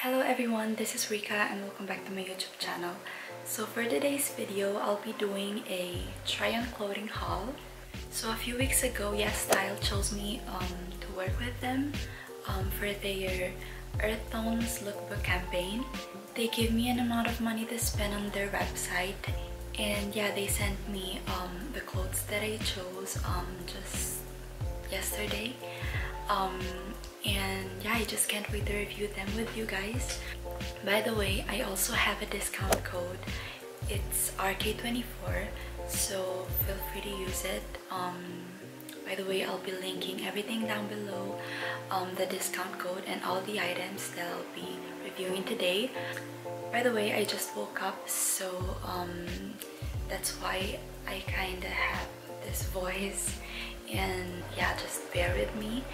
Hello everyone, this is Rica and welcome back to my YouTube channel. So for today's video, I'll be doing a try on clothing haul. So a few weeks ago, YesStyle chose me um, to work with them um, for their Earth Tones Lookbook campaign. They gave me an amount of money to spend on their website and yeah, they sent me um, the clothes that I chose um, just yesterday. Um, and yeah I just can't wait to review them with you guys. By the way I also have a discount code. It's RK24 so feel free to use it. Um, by the way I'll be linking everything down below um, the discount code and all the items that I'll be reviewing today. By the way I just woke up so um, that's why I kinda have this voice and yeah just bear with me.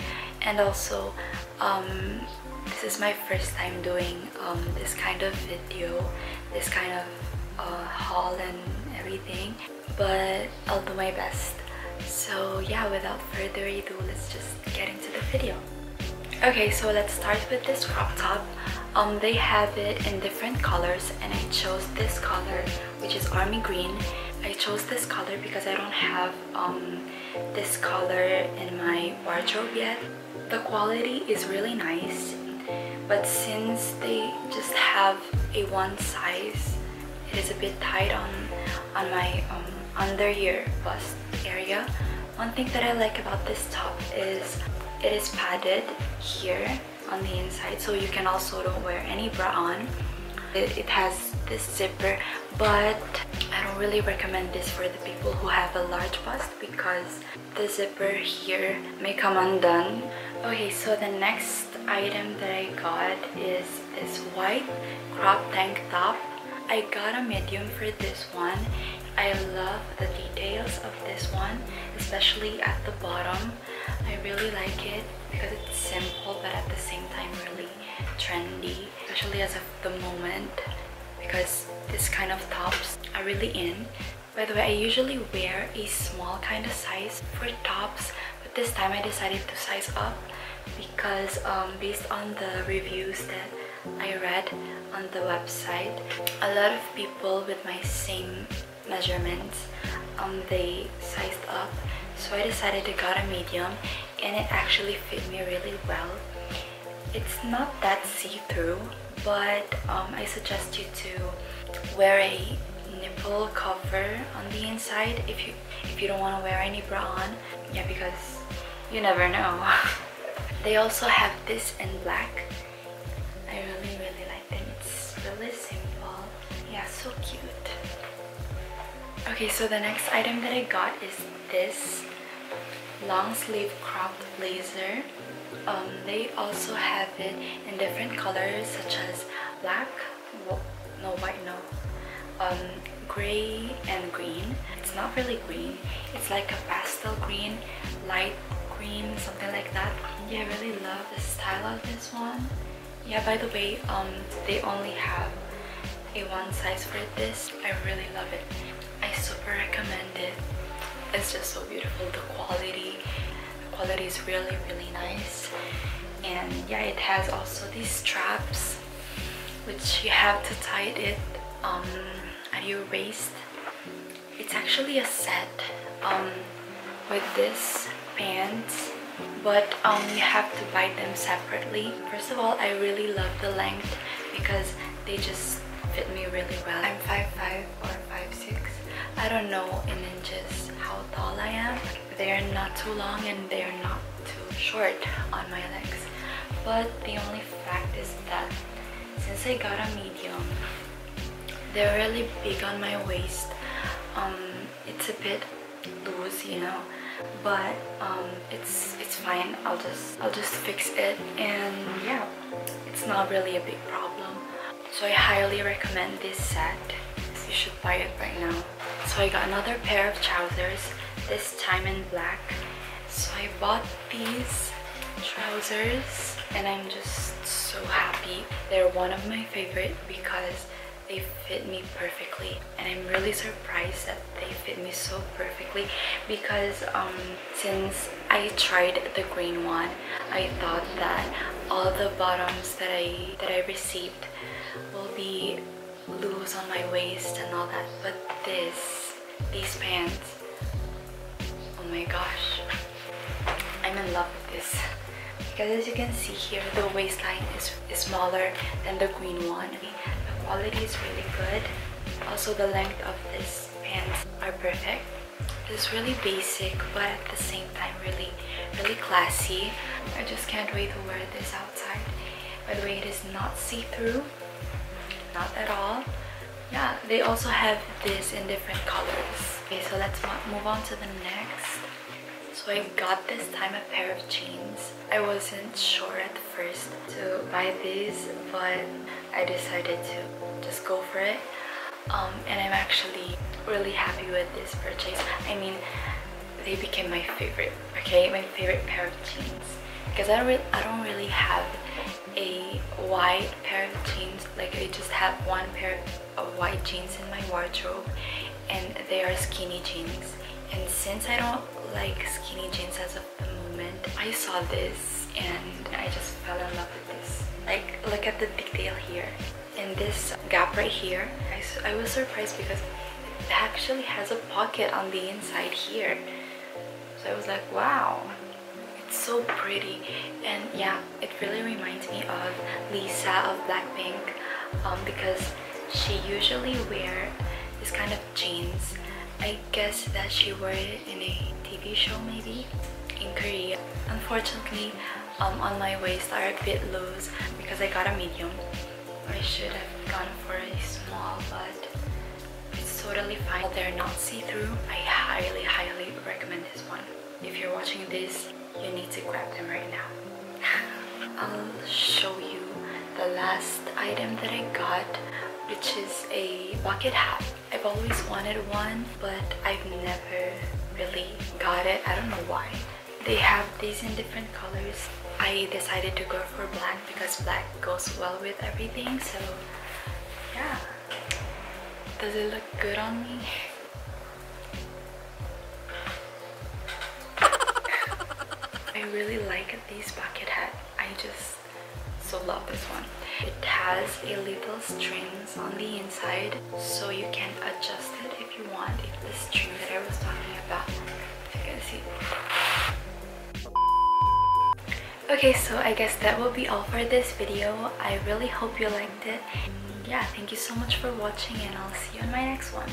And also um, this is my first time doing um, this kind of video this kind of uh, haul and everything but I'll do my best. So yeah without further ado let's just get into the video. Okay so let's start with this crop top. Um, they have it in different colors and I chose this color which is army green I chose this color because I don't have um, this color in my wardrobe yet. The quality is really nice, but since they just have a one size, it is a bit tight on, on my um, under ear bust area. One thing that I like about this top is it is padded here on the inside so you can also don't wear any bra on. It, it has this zipper but I don't really recommend this for the people who have a large bust because the zipper here may come undone. Okay, so the next item that I got is this white crop tank top. I got a medium for this one. I love the details of this one, especially at the bottom. I really like it because it's simple but at the same time really trendy, especially as of the moment because this kind of tops are really in. By the way, I usually wear a small kind of size for tops, but this time I decided to size up because um, based on the reviews that I read on the website, a lot of people with my same measurements, um, they sized up. So I decided to got a medium and it actually fit me really well. It's not that see-through but um, I suggest you to wear a nipple cover on the inside if you if you don't want to wear any bra on yeah because you never know they also have this in black really simple yeah so cute. Okay so the next item that I got is this long sleeve cropped blazer. Um, they also have it in different colors such as black no white no. Um, gray and green. It's not really green. It's like a pastel green light green something like that. Yeah I really love the style of this one yeah by the way um they only have a one size for this. I really love it. I super recommend it. It's just so beautiful. The quality the quality is really really nice. And yeah it has also these straps which you have to tie it um, at your waist. It's actually a set um, with this pants but um, you have to buy them separately. First of all I really love the length because they just fit me really well. I'm 5'5 or 5'6 I don't know in inches how tall I am. They're not too long and they're not too short on my legs. But the only fact is that since I got a medium they're really big on my waist. Um, it's a bit loose you know but um, it's it's fine. I'll just I'll just fix it. And yeah it's not really a big problem. So I highly recommend this set. You should buy it right now. So I got another pair of trousers this time in black. So I bought these trousers and I'm just so happy. They're one of my favorite because they fit me perfectly and I'm really surprised that they fit me so perfectly because um, since I tried the green one I thought that all the bottoms that I that I received will be loose on my waist and all that but this these pants oh my gosh I'm in love with this. Because as you can see here the waistline is, is smaller than the green one quality is really good. Also the length of this pants are perfect. It's really basic but at the same time really really classy. I just can't wait to wear this outside. By the way it is not see-through. Not at all. Yeah they also have this in different colors. Okay so let's move on to the next so I got this time a pair of jeans. I wasn't sure at first to buy these but I decided to just go for it. Um, and I'm actually really happy with this purchase. I mean they became my favorite okay? My favorite pair of jeans. Because I don't, really, I don't really have a white pair of jeans. Like I just have one pair of white jeans in my wardrobe and they are skinny jeans. And since I don't like skinny jeans as of the moment. I saw this and I just fell in love with this. Like look at the detail here. In this gap right here I, I was surprised because it actually has a pocket on the inside here. So I was like wow it's so pretty. And yeah it really reminds me of Lisa of Blackpink um, because she usually wear this kind of jeans I guess that she wore it in a TV show maybe in Korea unfortunately um, on my waist are a bit loose because I got a medium I should have gone for a small but it's totally fine. They're not see-through. I highly, highly recommend this one. If you're watching this, you need to grab them right now. I'll show you the last item that I got which is a bucket hat. I've always wanted one but I've never really got it. I don't know why. They have these in different colors I decided to go for black because black goes well with everything so yeah does it look good on me? I really like this bucket hat I just so love this one it has a little strings on the inside so you can adjust it if you want it's the string that I was talking about if you can see Okay, so I guess that will be all for this video. I really hope you liked it. Yeah, thank you so much for watching and I'll see you in my next one.